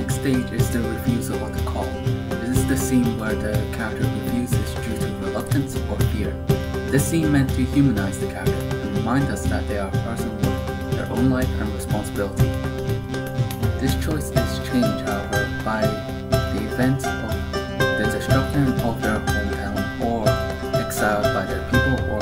next stage is the refusal of the call. This is the scene where the character refuses due to reluctance or fear. This scene meant to humanize the character and remind us that they are a person with their own life and responsibility. This choice is changed, however, by the events of the destruction of their hometown or exiled by their people